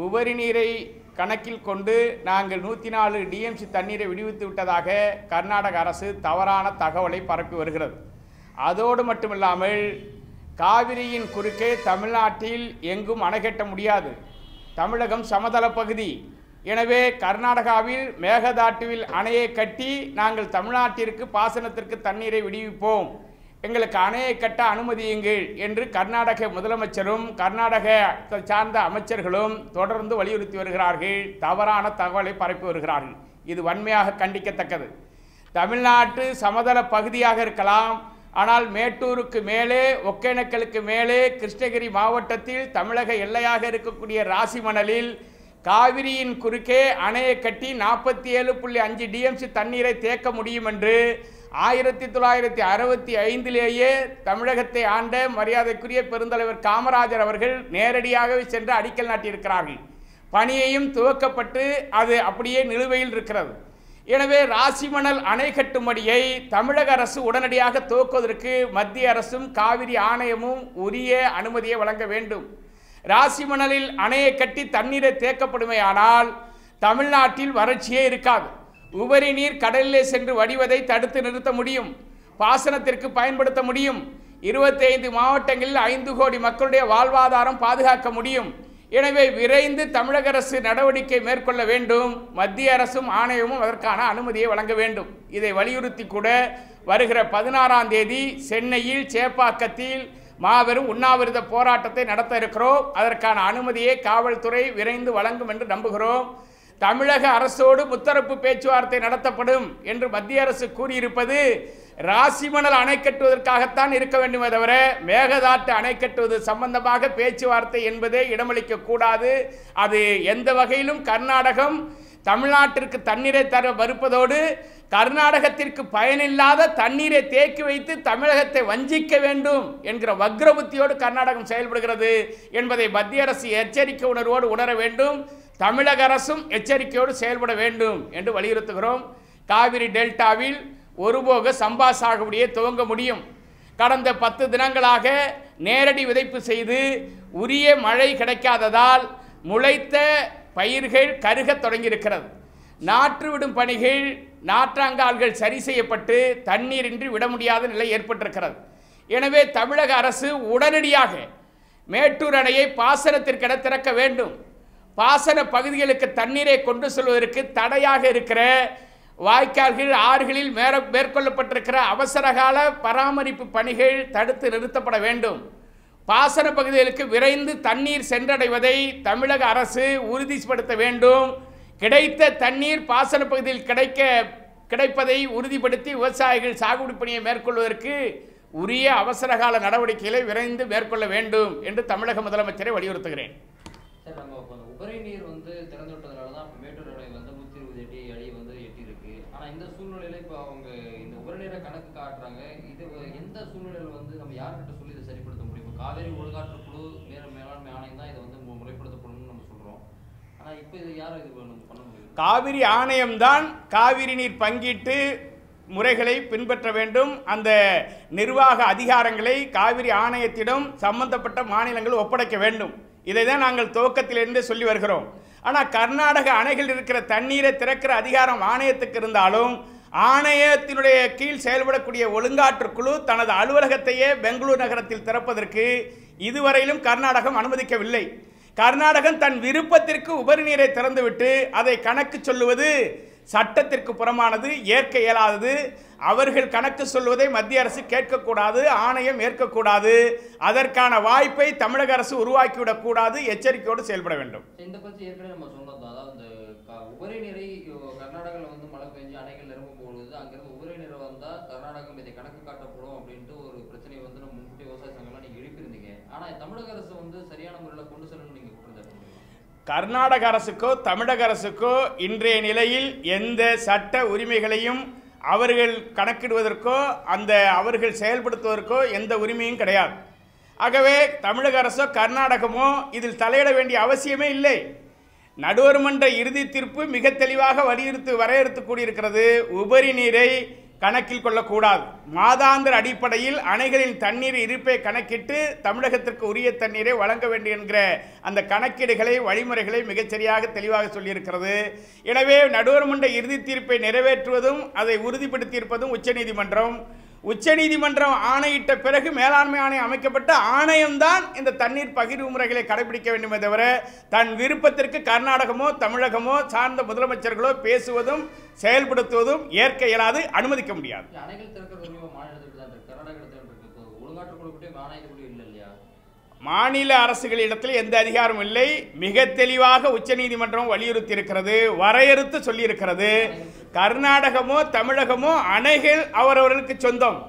உபரி நீரை கணக்கில் கொண்டு நாங்கள் நூற்றி நாலு டிஎம்சி தண்ணீரை விடுவித்து விட்டதாக கர்நாடக அரசு தவறான தகவலை பரப்பி வருகிறது. அதோடு மட்டுமில்லாமல் காவிரியின் குறுக்கே தமிழ்நாட்டில் எங்கும் அணை கட்ட முடியாது. தமிழகம் சமதள பகுதி. எனவே கர்நாடகாவில் மேகதாட்டுவில் அணையை கட்டி நாங்கள் தமிழ்நாட்டிற்கு பாசனத்திற்கு தண்ணீரை விடுவிப்போம். எங்களுக்கு அணையை கட்ட அனுமதியுங்கள் என்று கர்நாடக முதலமைச்சரும் கர்நாடக சார்ந்த அமைச்சர்களும் தொடர்ந்து வலியுறுத்தி வருகிறார்கள். தவறான தகவலை பரப்பி வருகிறார்கள். இது வன்மையாக கண்டிக்கத்தக்கது. தமிழ்நாட்டு சமதள பகுதியாக இருக்கலாம். ஆனால் மேட்டூருக்கு மேலே ஒகேனக்கலுக்கு மேலே கிருஷ்ணகிரி மாவட்டத்தில் தமிழக எல்லையாக இருக்கக்கூடிய ராசிமணலில் காவிரியின் குறுக்கே அணையை கட்டி நாற்பத்தி ஏழு புள்ளி அஞ்சு டிஎம்சி தண்ணீரை தேக்க முடியும் என்று ஆயிரத்தி தொள்ளாயிரத்தி அறுபத்தி ஐந்திலேயே தமிழகத்தை ஆண்ட மரியாதைக்குரிய பெருந்தலைவர் காமராஜர் அவர்கள் நேரடியாகவே சென்று அடிக்கல் நாட்டியிருக்கிறார்கள். பணியையும் துவக்கப்பட்டு அது அப்படியே நிலுவையில் இருக்கிறது. எனவே ராசிமணல் அணை கட்டும்படியை தமிழக அரசு உடனடியாக துவக்குவதற்கு மத்திய அரசும் காவிரி ஆணையமும் உரிய அனுமதியை வழங்க வேண்டும். ராசிமணலில் அணையை கட்டி தண்ணீரை தேக்கப்படுமையானால் தமிழ்நாட்டில் வறட்சியே இருக்காது. உபரி நீர் கடலிலே சென்று வடிவதை தடுத்து நிறுத்த முடியும். பாசனத்திற்கு பயன்படுத்த முடியும். இருபத்தைந்து மாவட்டங்களில் ஐந்து கோடி மக்களுடைய வாழ்வாதாரம் பாதுகாக்க முடியும். எனவே விரைந்து தமிழக அரசு நடவடிக்கை மேற்கொள்ள வேண்டும். மத்திய அரசும் ஆணையமும் அதற்கான அனுமதியை வழங்க வேண்டும். இதை வலியுறுத்தி கூட வருகிற பதினாறாம் தேதி சென்னையில் சேப்பாக்கத்தில் மாபெரும் உண்ணாவிரத போராட்டத்தை நடத்த இருக்கிறோம். அதற்கான அனுமதியை காவல்துறை விரைந்து வழங்கும் என்று நம்புகிறோம். தமிழக அரசோடு முத்தரப்பு பேச்சுவார்த்தை நடத்தப்படும் என்று மத்திய அரசு கூறியிருப்பது ராசிமணல் அணை கட்டுவதற்காகத்தான் இருக்க வேண்டுமே தவிர மேகதாட்டு அணை கட்டுவது சம்பந்தமாக பேச்சுவார்த்தை என்பதே இடமளிக்க கூடாது. அது எந்த வகையிலும் கர்நாடகம் தமிழ்நாட்டிற்கு தண்ணீரை தர மறுப்பதோடு கர்நாடகத்திற்கு பயனில்லாத தண்ணீரை தேக்கி வைத்து தமிழகத்தை வஞ்சிக்க வேண்டும் என்கிற வக்ரபுத்தியோடு கர்நாடகம் செயல்படுகிறது என்பதை மத்திய அரசு எச்சரிக்கை உணர்வோடு உணர வேண்டும். தமிழக அரசும் எச்சரிக்கையோடு செயல்பட வேண்டும் என்று வலியுறுத்துகிறோம். காவிரி டெல்டாவில் ஒருபோக சம்பா சாகுபடியை துவங்க முடியும். கடந்த பத்து தினங்களாக நேரடி விதைப்பு செய்து உரிய மழை கிடைக்காததால் முளைத்த பயிர்கள் கருகத் தொடங்கியிருக்கிறது. நாற்று விடும் பணிகள் நாற்றாங்கால்கள் சரி செய்யப்பட்டு தண்ணீரின்றி விட முடியாத நிலை ஏற்பட்டிருக்கிறது. எனவே தமிழக அரசு உடனடியாக மேட்டூர் அணையை பாசனத்திற்கென திறக்க வேண்டும். பாசன பகுதிகளுக்கு தண்ணீரை கொண்டு செல்வதற்கு தடையாக இருக்கிற வாய்க்கால்கள் ஆறுகளில் மேற மேற்கொள்ளப்பட்டிருக்கிற அவசரகால பராமரிப்பு பணிகள் தடுத்து நிறுத்தப்பட வேண்டும். பாசன பகுதிகளுக்கு விரைந்து தண்ணீர் சென்றடைவதை தமிழக அரசு உறுதிப்படுத்த வேண்டும். கிடைத்த தண்ணீர் பாசன பகுதியில் கிடைக்க கிடைப்பதை உறுதிப்படுத்தி விவசாயிகள் சாகுபடி பணியை மேற்கொள்வதற்கு உரிய அவசரகால நடவடிக்கைகளை விரைந்து மேற்கொள்ள வேண்டும் என்று தமிழக முதலமைச்சரை வலியுறுத்துகிறேன். நீர் வந்து திறந்து விட்டதுனால தான் இப்போ மேட்டூர் அணை வந்து நூற்றி இருபது அடி அடி வந்து எட்டியிருக்கு. ஆனால் இந்த சூழ்நிலையில இப்போ அவங்க இந்த உபரி கணக்கு காட்டுறாங்க. இது எந்த சூழ்நிலையில வந்து நம்ம யார்கிட்ட சொல்லி இதை சரிப்படுத்த முடியும்? இப்போ காவேரி ஒழுங்காற்று குழு நேர மேலாண்மை ஆணையம் தான் இதை வந்து முறைப்படுத்தப்படணும்னு நம்ம சொல்கிறோம் ஆனால் இப்போ இது யாரும் இது பண்ண முடியும்? காவிரி ஆணையம்தான் காவிரி நீர் பங்கீட்டு முறைகளை பின்பற்ற வேண்டும். அந்த நிர்வாக அதிகாரங்களை காவிரி ஆணையத்திடம் சம்பந்தப்பட்ட மாநிலங்கள் ஒப்படைக்க வேண்டும். இதை தான் நாங்கள் துவக்கத்திலிருந்தே சொல்லி வருகிறோம். ஆனால் கர்நாடக அணைகள் இருக்கிற தண்ணீரை திறக்கிற அதிகாரம் ஆணையத்துக்கு இருந்தாலும் ஆணையத்தினுடைய கீழ் செயல்படக்கூடிய ஒழுங்காற்று குழு தனது அலுவலகத்தையே பெங்களூர் நகரத்தில் திறப்பதற்கு இதுவரையிலும் கர்நாடகம் அனுமதிக்கவில்லை. கர்நாடகம் தன் விருப்பத்திற்கு உபரி நீரை திறந்துவிட்டு அதை கணக்கு சொல்லுவது சட்டத்திற்கு புறமானது ஏற்க இயலாதது அவர்கள் கணக்கு சொல்வதை மத்திய அரசு கேட்கக்கூடாது ஆணையம் ஏற்கக்கூடாது. அதற்கான வாய்ப்பை தமிழக அரசு உருவாக்கிவிடக் கூடாது எச்சரிக்கையோடு செயல்பட வேண்டும். இந்த பற்றி ஏற்கனவே நம்ம சொன்னது தான். அதாவது உபரி நீரை கர்நாடகாவில் வந்து மழை பெஞ்சு அணைகள் நிரம்பும் பொழுது அங்கிருந்து உபரி நீரை வந்தால் கர்நாடகம் இதை கணக்கு காட்டப்படும் அப்படின்ட்டு ஒரு பிரச்சனையை வந்து நம்ம முன்கூட்டி விவசாய சங்கம்லாம் நீங்கள் எழுப்பியிருந்தீங்க. ஆனால் தமிழக அரசு வந்து சரியான முறையில் கொண்டு செல்லணும்னு நீங்கள் கர்நாடக அரசுக்கோ தமிழக அரசுக்கோ இன்றைய நிலையில் எந்த சட்ட உரிமைகளையும் அவர்கள் கணக்கிடுவதற்கோ அந்த அவர்கள் செயல்படுத்துவதற்கோ எந்த உரிமையும் கிடையாது. ஆகவே தமிழக அரசோ கர்நாடகமோ இதில் தலையிட வேண்டிய அவசியமே இல்லை. நடுவர்மன்ற இறுதி தீர்ப்பு மிக தெளிவாக வலியுறுத்தி வரையறுத்து கூடியிருக்கிறது. உபரி நீரை கணக்கில் கொள்ளக்கூடாது. மாதாந்திர அடிப்படையில் அணைகளின் தண்ணீர் இருப்பை கணக்கிட்டு தமிழகத்திற்கு உரிய தண்ணீரை வழங்க வேண்டும் என்கிற அந்த கணக்கீடுகளை வழிமுறைகளை மிகச்சரியாக தெளிவாக சொல்லியிருக்கிறது. எனவே நடுவர்மன்ற இறுதி தீர்ப்பை நிறைவேற்றுவதும் அதை உறுதிப்படுத்தியிருப்பதும் உச்சநீதிமன்றம். உச்சநீதிமன்றம் ஆணையிட்ட பிறகு மேலாண்மை ஆணையம் அமைக்கப்பட்ட ஆணையம்தான் இந்த தண்ணீர் பகிர்வு முறைகளை கடைபிடிக்க வேண்டுமே தவிர தன் விருப்பத்திற்கு கர்நாடகமோ தமிழகமோ சார்ந்த முதலமைச்சர்களோ பேசுவதும் செயல்படுத்துவதும் ஏற்க இயலாது அனுமதிக்க முடியாது. மாநில அரசுகளிடத்தில் எந்த அதிகாரமும் இல்லை. மிக தெளிவாக உச்சநீதிமன்றம் வலியுறுத்தி இருக்கிறது வரையறுத்து சொல்லியிருக்கிறது. கர்நாடகமோ தமிழகமோ அணைகள் அவரவர்களுக்கு சொந்தம்.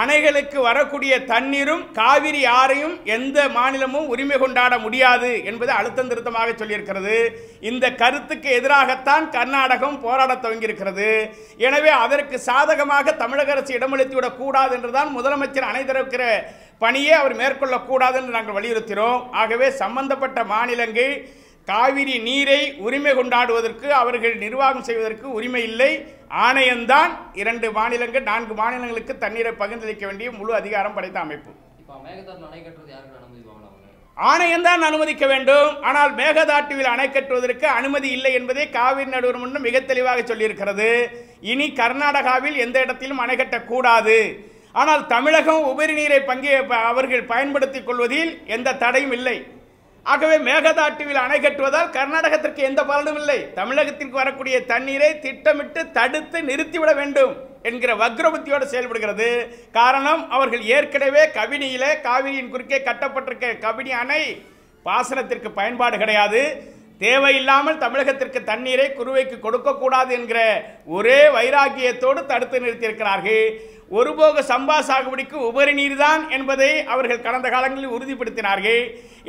அணைகளுக்கு வரக்கூடிய தண்ணீரும் காவிரி ஆறையும் எந்த மாநிலமும் உரிமை கொண்டாட முடியாது என்பது அழுத்தம் திருத்தமாக சொல்லியிருக்கிறது. இந்த கருத்துக்கு எதிராகத்தான் கர்நாடகம் போராடத் துவங்கியிருக்கிறது. எனவே அதற்கு சாதகமாக தமிழக அரசு இடமளித்து விடக்கூடாது என்றுதான் முதலமைச்சர் அணை திறக்கிற பணியை அவர் மேற்கொள்ளக்கூடாது என்று நாங்கள் வலியுறுத்தினோம் ஆகவே சம்பந்தப்பட்ட மாநிலங்கள் காவிரி நீரை உரிமை கொண்டாடுவதற்கு அவர்கள் நிர்வாகம் செய்வதற்கு உரிமை இல்லை. ஆணையம்தான் இரண்டு மாநிலங்கள் நான்கு மாநிலங்களுக்கு தண்ணீரை பகிர்ந்தளிக்க வேண்டிய முழு அதிகாரம் படைத்த அமைப்பு. ஆணையம்தான் அனுமதிக்க வேண்டும். ஆனால் மேகதாட்டுவில் அணை கட்டுவதற்கு அனுமதி இல்லை என்பதை காவிரி நடுவர் மன்றம் மிக தெளிவாக சொல்லியிருக்கிறது. இனி கர்நாடகாவில் எந்த இடத்திலும் அணை கட்டக்கூடாது. ஆனால் தமிழகம் உபரி நீரை பங்கே அவர்கள் பயன்படுத்திக் கொள்வதில் எந்த தடையும் இல்லை. ஆகவே மேகதாட்டுவில் அணை கட்டுவதால் கர்நாடகத்திற்கு எந்த பலனும் இல்லை. தமிழகத்திற்கு வரக்கூடிய தண்ணீரை திட்டமிட்டு தடுத்து நிறுத்திவிட வேண்டும் என்கிற வக்ரபுத்தியோடு செயல்படுகிறது. காரணம் அவர்கள் ஏற்கனவே கபினியிலே காவிரியின் குறுக்கே கட்டப்பட்டிருக்க கபினி அணை பாசனத்திற்கு பயன்பாடு கிடையாது. தேவையில்லாமல் தமிழகத்திற்கு தண்ணீரை குருவைக்கு கொடுக்கக்கூடாது என்கிற ஒரே வைராக்கியத்தோடு தடுத்து நிறுத்தியிருக்கிறார்கள். ஒருபோக சம்பா சாகுபடிக்கு உபரி நீர் தான் என்பதை அவர்கள் கடந்த காலங்களில் உறுதிப்படுத்தினார்கள்.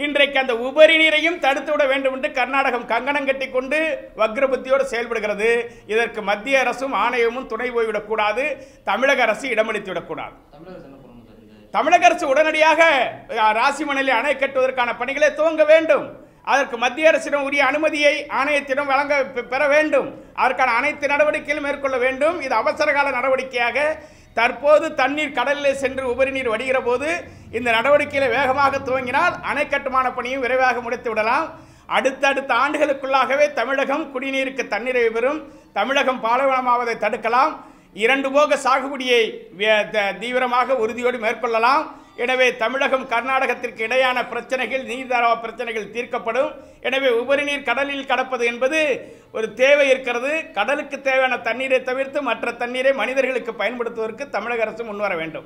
இன்றைக்கு அந்த உபரி நீரையும் தடுத்து விட வேண்டும் என்று கர்நாடகம் கங்கணம் கட்டி கொண்டு வக்ரபுத்தியோடு செயல்படுகிறது. இதற்கு மத்திய அரசும் ஆணையமும் துணை போய்விடக்கூடாது. தமிழக அரசு இடமளித்து விடக்கூடாது. தமிழக அரசு உடனடியாக ராசிமணலில் அணை கட்டுவதற்கான பணிகளை துவங்க வேண்டும். அதற்கு மத்திய அரசிடம் உரிய அனுமதியை ஆணையத்திடம் வழங்க பெற வேண்டும். அதற்கான அனைத்து நடவடிக்கைகளும் மேற்கொள்ள வேண்டும். இது அவசரகால நடவடிக்கையாக தற்போது தண்ணீர் கடலில் சென்று உபரி நீர் வடிகிற போது இந்த நடவடிக்கைகளை வேகமாக துவங்கினால் அணை கட்டுமான பணியும் விரைவாக முடித்து விடலாம். அடுத்தடுத்த ஆண்டுகளுக்குள்ளாகவே தமிழகம் குடிநீருக்கு தண்ணீரை பெறும். தமிழகம் பாலைவனமாவதை தடுக்கலாம். இரண்டு போக சாகுபடியை தீவிரமாக உறுதியோடு மேற்கொள்ளலாம். எனவே தமிழகம் கர்நாடகத்திற்கு இடையான பிரச்சனைகள் நீர்தாரவ பிரச்சனைகள் தீர்க்கப்படும். எனவே உபரி நீர் கடலில் கடப்பது என்பது ஒரு தேவை இருக்கிறது. கடலுக்கு தேவையான தண்ணீரை தவிர்த்து மற்ற தண்ணீரை மனிதர்களுக்கு பயன்படுத்துவதற்கு தமிழக அரசு முன்வர வேண்டும்.